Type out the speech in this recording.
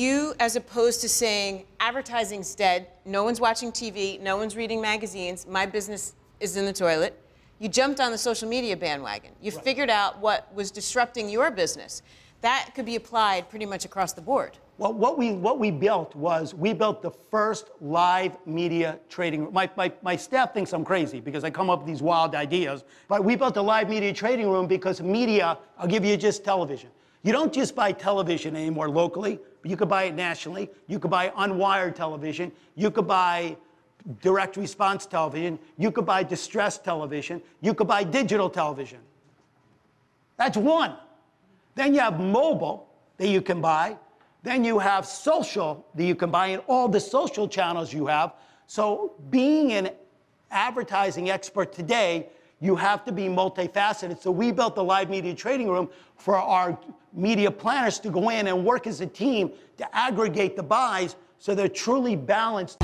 you, as opposed to saying advertising's dead, no one's watching TV, no one's reading magazines, my business is in the toilet, you jumped on the social media bandwagon. You right. figured out what was disrupting your business. That could be applied pretty much across the board. Well, what we, what we built was we built the first live media trading room. My, my, my staff thinks I'm crazy because I come up with these wild ideas, but we built a live media trading room because media, I'll give you just television. You don't just buy television anymore locally, you could buy it nationally. You could buy unwired television. You could buy direct response television. You could buy distressed television. You could buy digital television. That's one. Then you have mobile that you can buy. Then you have social that you can buy and all the social channels you have. So being an advertising expert today, you have to be multifaceted. So we built the live media trading room for our media planners to go in and work as a team to aggregate the buys so they're truly balanced.